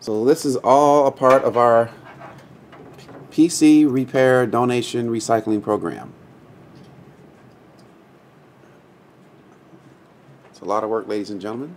So this is all a part of our PC repair donation recycling program. It's a lot of work, ladies and gentlemen.